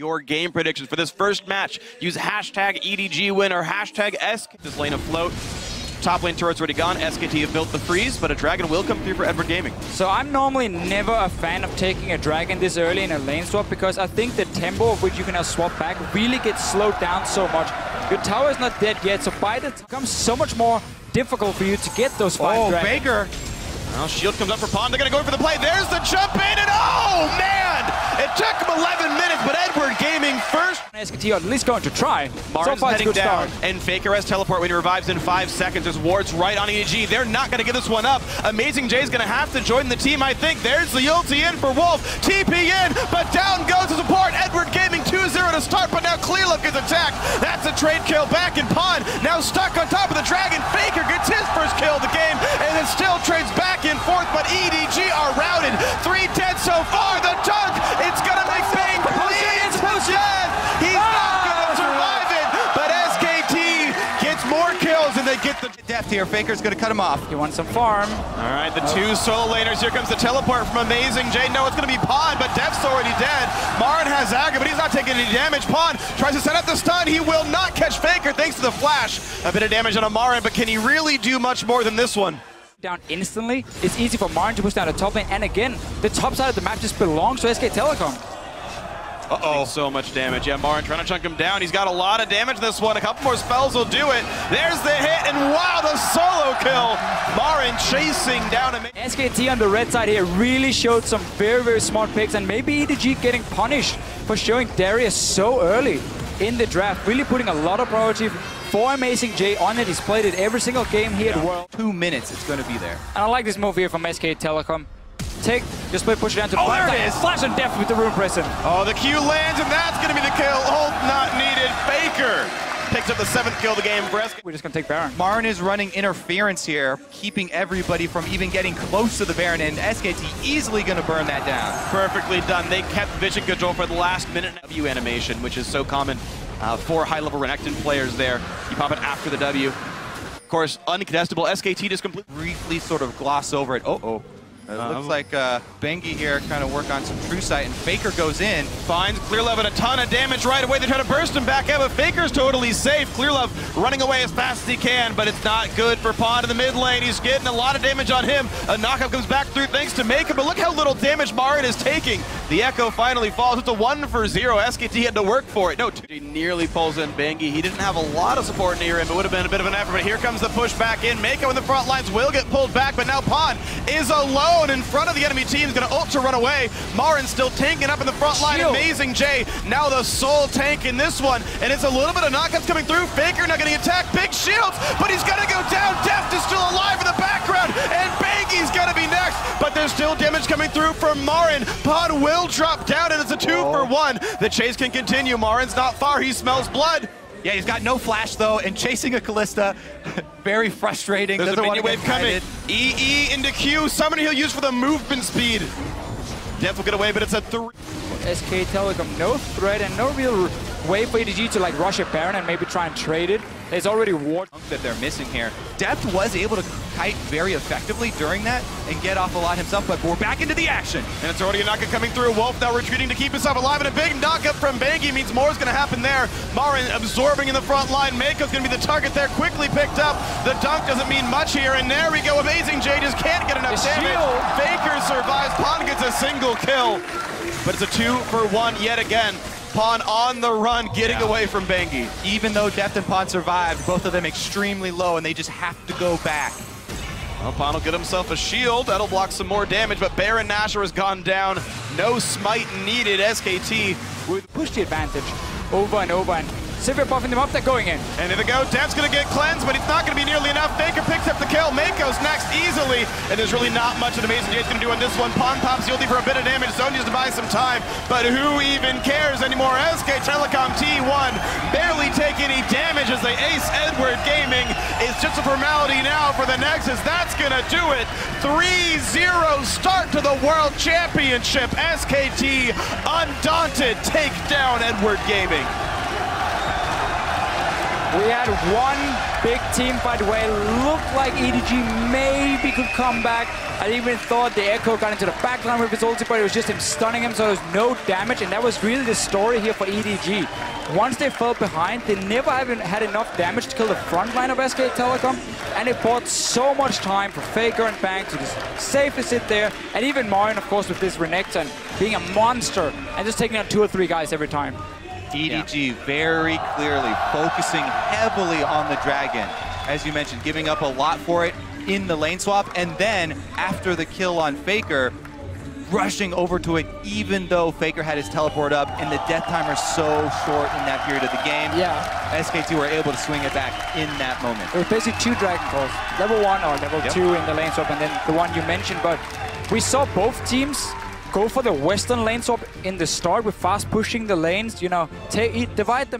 your game predictions for this first match. Use hashtag EDG win or hashtag ESK. This lane afloat. Top lane turret's already gone. SKT have built the freeze, but a dragon will come through for Edward Gaming. So I'm normally never a fan of taking a dragon this early in a lane swap because I think the tempo of which you can now swap back really gets slowed down so much. Your tower is not dead yet, so by the time it becomes so much more difficult for you to get those five Oh, dragons. Baker. Well, shield comes up for Pawn. They're going to go for the play. There's the jump in, and oh, man! It took him 11 minutes, but Edward Gaming first. SKT at least going to try. so Marin's far, heading down, start. and Faker has teleport when he revives in five seconds. There's wards right on EG. They're not going to give this one up. Amazing Jay's going to have to join the team, I think. There's the ulti in for Wolf. TP in, but down goes the support. Edward Gaming 2-0 to start, but now Clearlove is attacked. That's a trade kill back in Pawn. Now stuck on top of the Dragon. Faker more and they get the Deft here. Faker's going to cut him off. He wants some farm. All right, the two solo laners. Here comes the teleport from Amazing Jay. No, it's going to be Pawn, but Deft's already dead. Marin has Aga, but he's not taking any damage. Pawn tries to set up the stun. He will not catch Faker thanks to the flash. A bit of damage on a Marin, but can he really do much more than this one? down instantly. It's easy for Marin to push down the top lane. And again, the top side of the map just belongs to SK Telecom. Uh-oh. So much damage. Yeah, Marin trying to chunk him down. He's got a lot of damage in this one. A couple more spells will do it. There's the hit, and wow, the solo kill. Marin chasing down him. SKT on the red side here really showed some very, very smart picks. And maybe EDG getting punished for showing Darius so early in the draft. Really putting a lot of priority for Amazing J on it. He's played it every single game here at World. Two minutes, it's going to be there. And I like this move here from SK Telecom. Take, just play, push it down to the Oh, there flank it Flash and death with the Rune Prison. Oh, the Q lands, and that's going to be the kill. Ult not needed. Faker picks up the seventh kill of the game for SK. We're just going to take Baron. Marin is running interference here, keeping everybody from even getting close to the Baron, and SKT easily going to burn that down. Perfectly done. They kept vision control for the last minute of W animation, which is so common uh, for high-level Renekton players there. You pop it after the W. Of course, uncontestable. SKT just completely... Briefly sort of gloss over it. Oh-oh. It Uh, looks like uh, Bengi here kind of work on some true sight, and Faker goes in. Finds Clearlove and a ton of damage right away. They try to burst him back out, but Faker's totally safe. Clearlove running away as fast as he can, but it's not good for Pawn in the mid lane. He's getting a lot of damage on him. A knockup comes back through thanks to Meiko, but look how little damage Marin is taking. The Ekko finally falls. It's a one for zero. SKT had to work for it. No, two. He nearly pulls in Bengi. He didn't have a lot of support near him. It would have been a bit of an effort, but here comes the push back in. Meiko in the front lines will get pulled back, but now Pawn is alone in front of the enemy team. He's going to ult to run away. Marin still tanking up in the front line. Shield. Amazing Jay. Now the sole tank in this one, and it's a little bit of knockups coming through. Faker not getting attacked. Big shields, but he's going to go down. Deft is still alive in the background, and Bengi's going to be next. But there's still damage coming through from Marin. Pawn will drop down, and it's a two oh. for one. The chase can continue. Marin's not far. He smells blood. Yeah, he's got no flash though, and chasing a Kalista, very frustrating. There's a Doesn't want minion wave coming. kited. EE into Q. Summon he'll use for the movement speed. Deft will get away, but it's a three. SK Telecom, no threat and no real way for EDG to like rush a Baron and maybe try and trade it. There's already ward. that they're missing here. Deft was able to kite very effectively during that and get off a lot himself, but we're back into the action. And it's already a knockup coming through. Wolf now retreating to keep himself alive, and a big knockup from Bengi means more is going to happen there. Marin absorbing in the front line. Meiko's going to be the target there, quickly picked up. The dunk doesn't mean much here, and there we go. Amazing Jay just can't get enough The damage. shield. Faker survives. Pawn gets a single kill, but it's a two for one yet again. Pawn on the run, getting Yeah. away from Bengi. Even though Deft and Pawn survived, both of them extremely low, and they just have to go back. Well, Pawn will get himself a shield. That'll block some more damage, but Baron Nashor has gone down. No smite needed. SKT with Push the advantage over and over and Sivir buffing them up, they're going in. And there they go. Deft's going to get cleansed, but it's not going to be nearly enough. Faker picks up the kill. Meiko's next easily. And there's really not much that Amazing Jay's going to do on this one. Pawn pops Yuldi for a bit of damage. Needs to buy some time. But who even cares anymore? SK Telecom T1 barely take any damage as they ace Edward Gaming. It's just a formality now for the Nexus. That's going to do it. 3-0 start to the World Championship. SKT undaunted take down Edward Gaming. We had one big team fight where it looked like EDG maybe could come back. I even thought the Ekko got into the backline with his ulti, but it was just him stunning him, so there was no damage, and that was really the story here for EDG. Once they fell behind, they never even had enough damage to kill the front line of SK Telecom, and it bought so much time for Faker and Bang to just safely sit there, and even Marin, of course, with this Renekton being a monster and just taking out two or three guys every time. EDG yeah. very clearly focusing heavily on the Dragon. As you mentioned, giving up a lot for it in the lane swap, and then after the kill on Faker, rushing over to it even though Faker had his teleport up and the death timer so short in that period of the game. Yeah. SK2 were able to swing it back in that moment. There was basically two Dragon Calls. Level 1 or level yep. 2 in the lane swap and then the one you mentioned, but we saw both teams go for the western lane swap in the start with fast pushing the lanes, you know, take, divide them